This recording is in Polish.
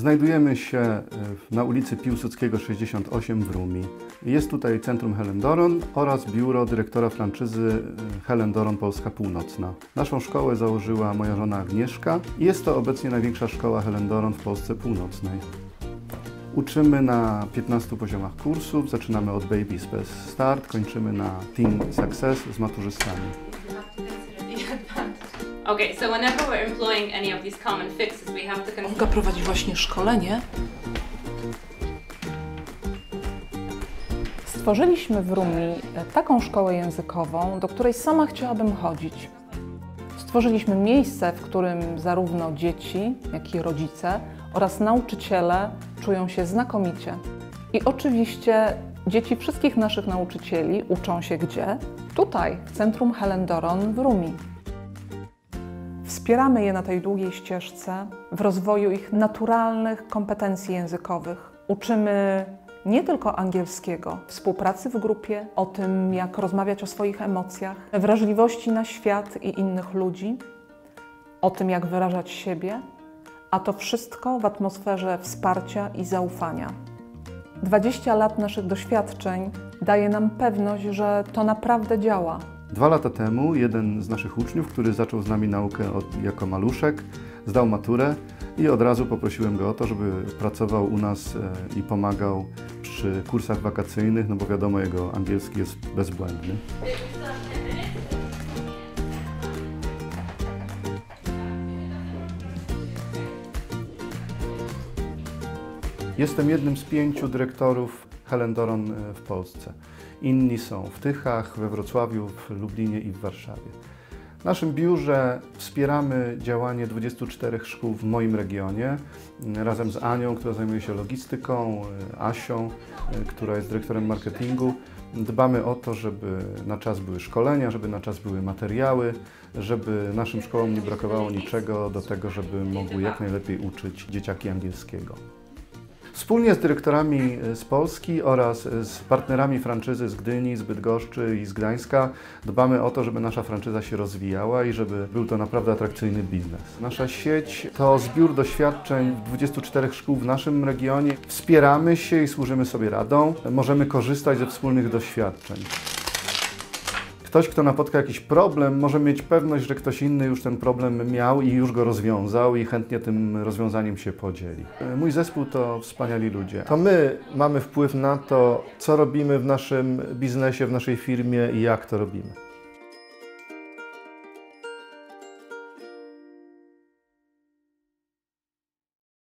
Znajdujemy się e, na ulicy Piłsudskiego 68 w Rumi. Jest tutaj Centrum Helen Doron oraz biuro dyrektora franczyzy e, Helen Doron Polska Północna. Naszą szkołę założyła moja żona Agnieszka i jest to obecnie największa szkoła Helen Doron w Polsce Północnej. Uczymy na 15 poziomach kursów, zaczynamy od Baby Space Start, kończymy na Teen Success z maturzystami. Okay, so whenever we're employing any of these common fixes, we have to Olga prowadzi właśnie szkolenie. Stworzyliśmy w Rumi taką szkołę językową, do której sama chciałabym chodzić. Stworzyliśmy miejsce, w którym zarówno dzieci, jak i rodzice oraz nauczyciele czują się znakomicie. I oczywiście dzieci wszystkich naszych nauczycieli uczą się gdzie? Tutaj, w Centrum Helen Doron w Rumi. Wspieramy je na tej długiej ścieżce w rozwoju ich naturalnych kompetencji językowych. Uczymy nie tylko angielskiego, współpracy w grupie, o tym, jak rozmawiać o swoich emocjach, wrażliwości na świat i innych ludzi, o tym, jak wyrażać siebie, a to wszystko w atmosferze wsparcia i zaufania. 20 lat naszych doświadczeń daje nam pewność, że to naprawdę działa. Dwa lata temu jeden z naszych uczniów, który zaczął z nami naukę od, jako maluszek, zdał maturę i od razu poprosiłem go o to, żeby pracował u nas e, i pomagał przy kursach wakacyjnych, no bo wiadomo, jego angielski jest bezbłędny. Jestem jednym z pięciu dyrektorów Helen Doron e, w Polsce. Inni są w Tychach, we Wrocławiu, w Lublinie i w Warszawie. W naszym biurze wspieramy działanie 24 szkół w moim regionie razem z Anią, która zajmuje się logistyką, e, Asią, e, która jest dyrektorem marketingu. Dbamy o to, żeby na czas były szkolenia, żeby na czas były materiały, żeby naszym szkołom nie brakowało niczego do tego, żeby mogły jak najlepiej uczyć dzieciaki angielskiego. Wspólnie z dyrektorami z Polski oraz z partnerami franczyzy z Gdyni, z Bydgoszczy i z Gdańska dbamy o to, żeby nasza franczyza się rozwijała i żeby był to naprawdę atrakcyjny biznes. Nasza sieć to zbiór doświadczeń 24 szkół w naszym regionie. Wspieramy się i służymy sobie radą. Możemy korzystać ze wspólnych doświadczeń. Ktoś, kto napotka jakiś problem, może mieć pewność, że ktoś inny już ten problem miał i już go rozwiązał i chętnie tym rozwiązaniem się podzieli. Mój zespół to wspaniali ludzie. To my mamy wpływ na to, co robimy w naszym biznesie, w naszej firmie i jak to robimy.